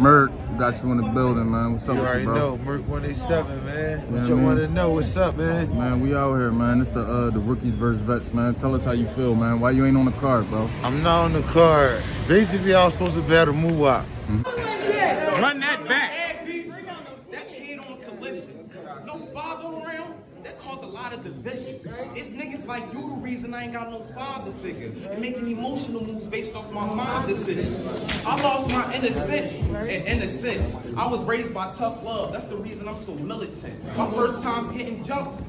Merc got you in the building, man. What's up You with already you, bro? know, Merc 187, man. What Yeah, you man. want to know? What's up, man? Man, we out here, man. It's the uh, the rookies versus vets, man. Tell us how you feel, man. Why you ain't on the card, bro? I'm not on the card. Basically, I was supposed to battle Muwap. Run that back. That's head-on collision. No father around, that cause a lot of division. It's niggas like you the reason I ain't got no father figure. And making emotional moves based off my mom decisions. I lost my innocence. And innocence. I was raised by tough love. That's the reason I'm so militant. My first time hitting jumps.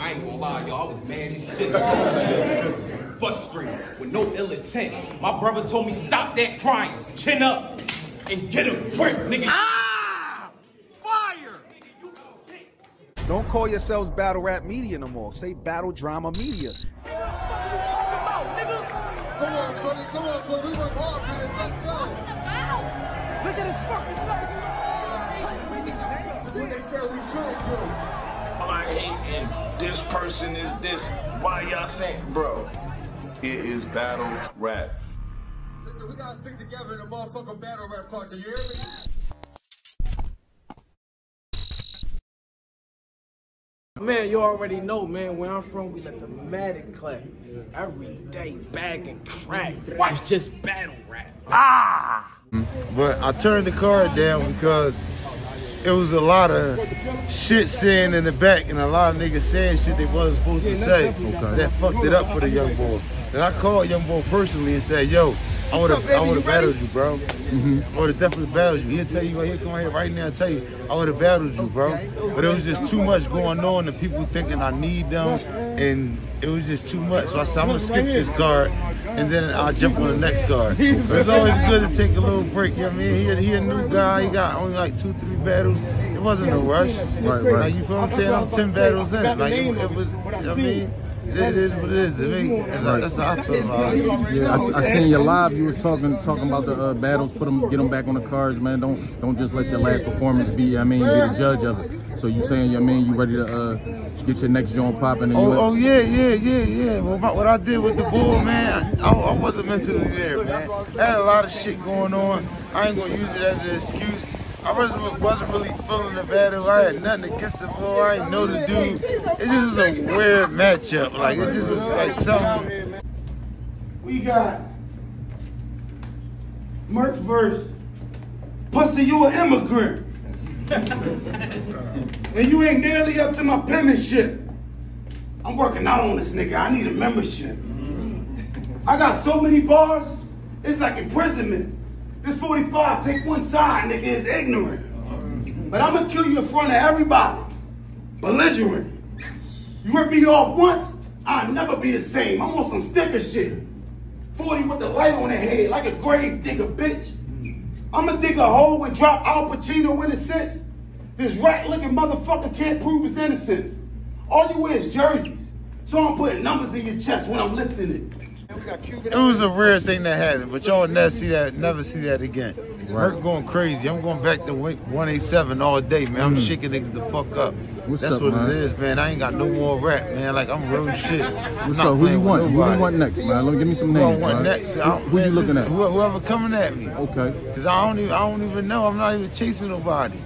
I ain't gonna lie, y'all. I was mad as shit. Frustrated, with no ill intent. My brother told me, stop that crying, chin up, and get a grip, nigga. Ah! Don't call yourselves battle rap media no more. Say battle drama media. Come on, Sonny. Come on, Sonny. We went hard for this. Let's go. Look at his fucking face. That's what they said we could do. I hate and this person is this. Why y'all saying, bro? It is battle rap. Listen, we gotta stick together in the motherfucking battle rap culture. You hear me? Man, you already know, man. Where I'm from, we let the Matic clap every day, bag and crack. It's just battle rap. Ah! But I turned the card down because it was a lot of shit saying in the back and a lot of niggas saying shit they wasn't supposed to say. That fucked it up for the young boy. And I called young boy personally and said, yo, I would have I would have battled you, bro. I would have definitely battled you. He'll tell you, he'll come out here right now and tell you, I would have battled you, bro. But it was just too much going on and people thinking I need them and it was just too much. So I said, I'm gonna skip this card and then I'll jump on the next card. But it's always good to take a little break, you know what I mean? He, he a new guy, he got only like two, three battles. It wasn't a rush. Right, right. Like, you feel what I'm saying? I'm 10 battles in. Like, it, it was, you know what I mean? It is what it is to me. That's, how- that's how I feel about it. Yeah, I, s- I seen your live. You was talking talking about the uh, battles. Put them, get them back on the cards, man. Don't don't just let your last performance be. I mean, be the judge of it. So you saying, I mean, you ready to uh, get your next joint popping? And you Oh, oh yeah, yeah, yeah, yeah. Well, my, what I did with the bull, man, I, I wasn't mentally there, man. I had a lot of shit going on. I ain't gonna use it as an excuse. I wasn't, wasn't really feeling the battle. I had nothing against the boy. I didn't know the dude. It just was a weird matchup. Like it just was like something. We got Merch verse. Pussy, you an immigrant. and you ain't nearly up to my penmanship. I'm working out on this nigga. I need a membership. I got so many bars, it's like imprisonment. This 45, take one side, nigga, is ignorant. But I'm gonna kill you in front of everybody. Belligerent. You rip me off once, I'll never be the same. I'm on some sticker shit. 40 with the light on their head, like a grave digger, bitch. I'ma dig a hole and drop Al Pacino in a sense. This rat-looking motherfucker can't prove his innocence. All you wear is jerseys. So I'm putting numbers in your chest when I'm lifting it. It was a rare thing that happened, but y'all never see that, never see that again. Merc going crazy. I'm going back to 187 all day, man. I'm shaking niggas the fuck up. Mm. What's That's up, what man? it is, man. I ain't got no more rap, man. Like I'm real shit. What's up? Who you playing with want? Who you want next, man? Let me give me some Who I names. want man. next? Who, I- who you man, looking at? Whoever coming at me. Okay. Cause I don't even I don't even know. I'm not even chasing nobody.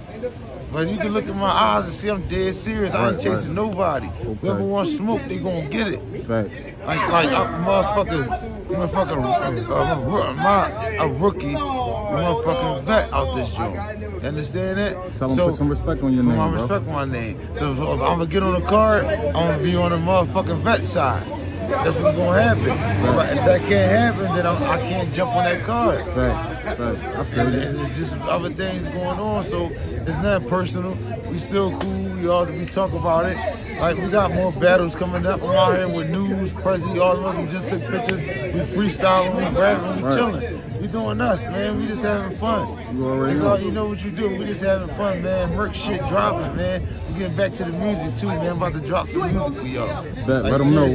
But you can look at my eyes and see I'm dead serious. I ain't chasing right. nobody. Whoever wants smoke, they gonna get it. Facts. Like like I'm motherfucking motherfucking uh, my a rookie, motherfucking vet out this joint. You understand it? Tell 'em put some respect on your put name, my bro. respect on my name. So, so if I'm gonna get on the card, I'm gonna be on the motherfucking vet side. That's what's gonna happen. If, if that can't happen, then I'm, I can't jump on that card. Facts. Facts. I feel And you. It's just other things going on, so it's not personal. We still cool. We all we talk about it. Like we got more battles coming up. I'm out here with news, Prezi, all of us. We just took pictures. We freestyling, we rapping, we Right. chilling. We doing us, man. We just having fun. You already know. you know what you do. We just having fun, man. Merc shit dropping, man. We getting back to the music too, man. I'm about to drop some music for y'all. Bet, Like, let them know.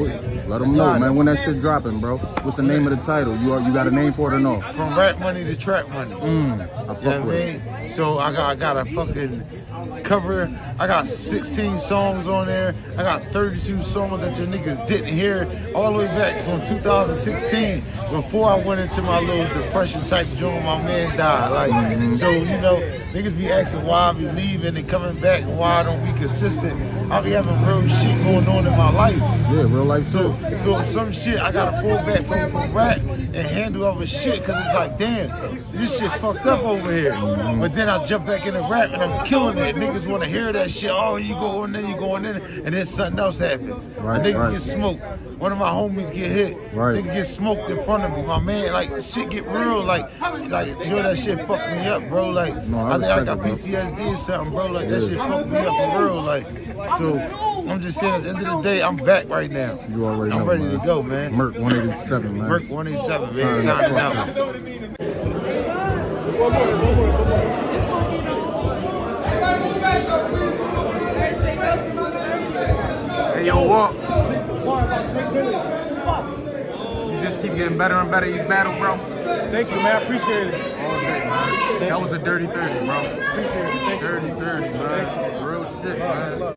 Let them know, man. When that shit dropping, bro? What's the name of the title? You are, you got a name for it or no? From rap money to trap money. Mm, I You know fuck what I with it. mean? So I got I got a fucking cover. I got 16 songs on there. I got 32 songs that your niggas didn't hear all the way back from 2016 before I went into my little depression type joint. My man died. Like Mm-hmm. so, you know, niggas be asking why I be leaving and coming back and why I don't be consistent. I be having real shit going on in my life. Yeah, real life So. So some shit I gotta pull back from, from rap and handle other shit because it's like, damn, this shit fucked up over here. But then I jump back into rap and I'm killing it. Niggas want to hear that shit. Oh, you go in there, you go in there, and then something else happened. Right, a nigga right. get smoked. One of my homies get hit. Right. Nigga get smoked in front of me. My man, like shit get real. Like, like you know that shit fucked me up, bro. Like, No, I I, think I got it, PTSD or something, bro. Like that shit fucked me up for real. Like, so I'm just saying, at the end of the day, I'm back right now. You already I'm know, ready man. to go, man. Merc 187, man. Merc 187, man. Signing out. out. Hey, yo, walk. You just keep getting better and better each battle, bro. Thank you, man. I appreciate it. All day, man. That was a dirty 30, bro. Appreciate it. Thank you. Dirty 30, man. Real shit, man.